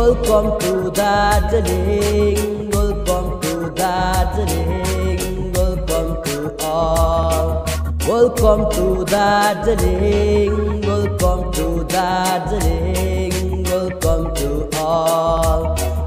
Welcome to Darjeeling, welcome to Darjeeling, welcome to all. Welcome to Darjeeling, welcome to Darjeeling, welcome to all.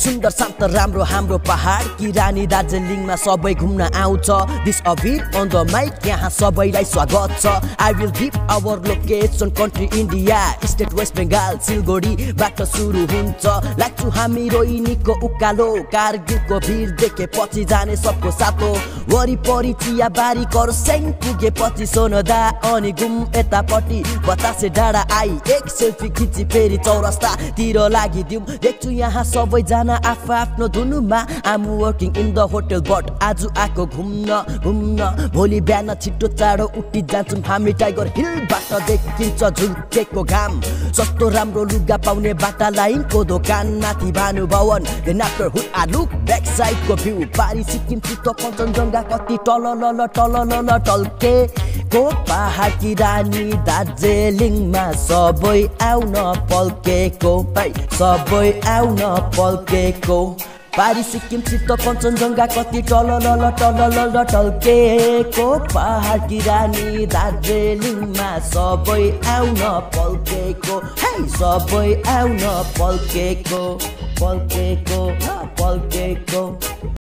सुन्दर शान्त राम्रो हाम्रो पहाड कि रानी दार्जिलिङमा सबै घुम्न आउँछ। This Abhir on the mic यहाँ सबैलाई स्वागत छ। I will give our location country India state West Bengal सिलगढीबाट सुरु हुन्छ। लाग्छु हामी रोहिणीको उकालो कारगिलको भिड देखेपछि जाने सबको सातो वरिपरि चिया बारी करसेङ पुगेपछि सोनदा अनि घुम यतापट्टि बतासे डाँडा आई। एक सेल्फी खिची फेरि चौरस्तातिर लागिदिउँ। देख्छु यहाँ सबैजना आफू आफ्नो धुनुमा I'm working in the hotel but आज आएको घुम्न घुम्न। भोलि बिहान छिटो चाँडो उठि जान्छौँ हामी टाइगर हिलबाट देखिन्छ झुल्केको घाम। सस्तो राम्रो लुगा पाउने बाटा लाइनको दोकान माथि Bhanu Bhawan then look back साइडको भ्यू पारी सिक्किम चित्त कञ्चनजङ्घा कति टल लल टल लल टल्के। को पहाडकी रानी दार्जिलिङमा सबै आउन पल्केको सबै आउन पल्केको। पारी सिक्किम चित्त कञ्चनजङ्घा कति टल लल टल लल टल्केको। पहाडकी रानी दार्जिलिङमा सबै आउन पल्केको है सबै आउन पल्केको पल्केको पल्केको।